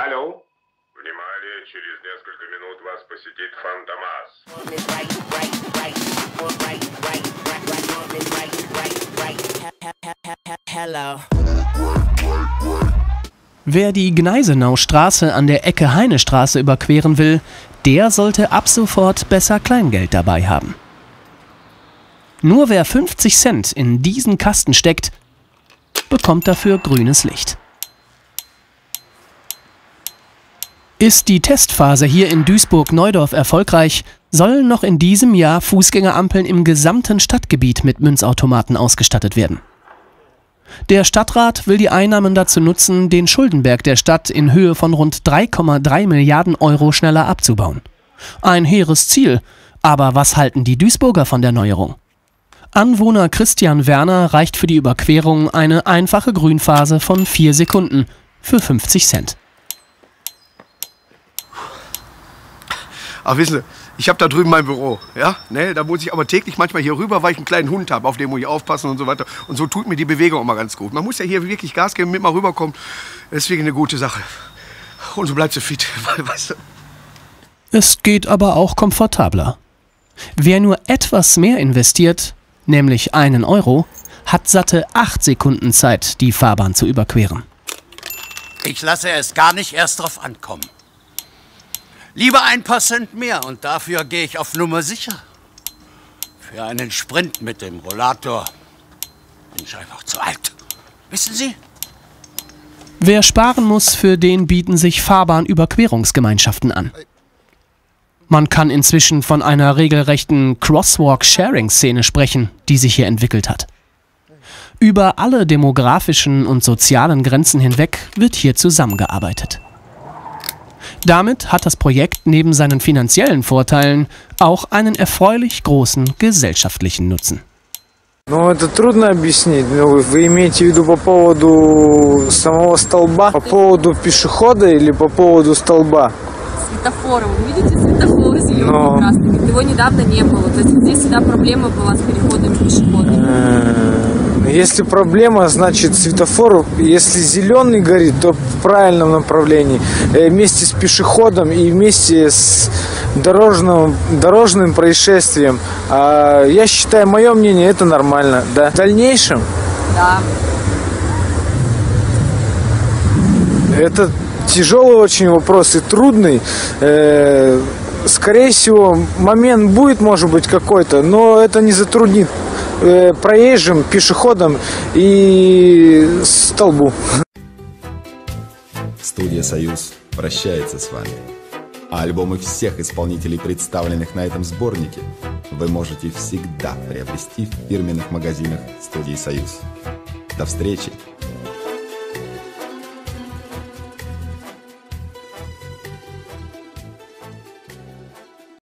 Алло? Внимание, через несколько минут вас посетит Фантомас. Hello. Wer die Gneisenaustraße an der Ecke Heinestraße überqueren will, der sollte ab sofort besser Kleingeld dabei haben. Nur wer 50 Cent in diesen Kasten steckt, bekommt dafür grünes Licht. Ist die Testphase hier in Duisburg-Neudorf erfolgreich, sollen noch in diesem Jahr Fußgängerampeln im gesamten Stadtgebiet mit Münzautomaten ausgestattet werden. Der Stadtrat will die Einnahmen dazu nutzen, den Schuldenberg der Stadt in Höhe von rund 3,3 Milliarden Euro schneller abzubauen. Ein hehres Ziel, aber was halten die Duisburger von der Neuerung? Anwohner Christian Werner reicht für die Überquerung eine einfache Grünphase von 4 Sekunden für 50 Cent. Ach, wissen Sie, ich habe da drüben mein Büro, ja? Ne, da muss ich aber täglich manchmal hier rüber, weil ich einen kleinen Hund habe, auf den muss ich aufpassen und so weiter. Und so tut mir die Bewegung auch mal ganz gut. Man muss ja hier wirklich Gas geben, mit mal rüberkommen. Deswegen eine gute Sache. Und so bleibt sie fit, weißt du. Es geht aber auch komfortabler. Wer nur etwas mehr investiert, nämlich einen Euro, hat satte 8 Sekunden Zeit, die Fahrbahn zu überqueren. Ich lasse es gar nicht erst drauf ankommen. Lieber ein paar Cent mehr und dafür gehe ich auf Nummer sicher. Für einen Sprint mit dem Rollator bin ich einfach zu alt. Wissen Sie? Wer sparen muss, für den bieten sich Fahrbahnüberquerungsgemeinschaften an. Man kann inzwischen von einer regelrechten Crosswalk-Sharing-Szene sprechen, die sich hier entwickelt hat. Über alle demografischen und sozialen Grenzen hinweg wird hier zusammengearbeitet. Damit hat das Projekt neben seinen finanziellen Vorteilen auch einen erfreulich großen gesellschaftlichen Nutzen. Ну, это трудно объяснить. Ну, вы имеете в виду по поводу самого столба, по поводу пешехода или по поводу столба? светофора. Вы видите светофор зеленый Но. красный? Вот Его недавно не было. То есть здесь всегда проблема была с переходами пешеходов. Если проблема, значит светофор, если зеленый горит, то в правильном направлении, э, вместе с пешеходом и вместе с дорожным, дорожным происшествием. А я считаю, мое мнение, это нормально. Да. В дальнейшем Да. Это тяжелый очень вопрос и трудный. Э, Скорее всего, момент будет, может быть, какой-то, но это не затруднит проезжим, пешеходам и столбу. Студия «Союз» прощается с вами. А альбомы всех исполнителей, представленных на этом сборнике, вы можете всегда приобрести в фирменных магазинах студии «Союз». До встречи!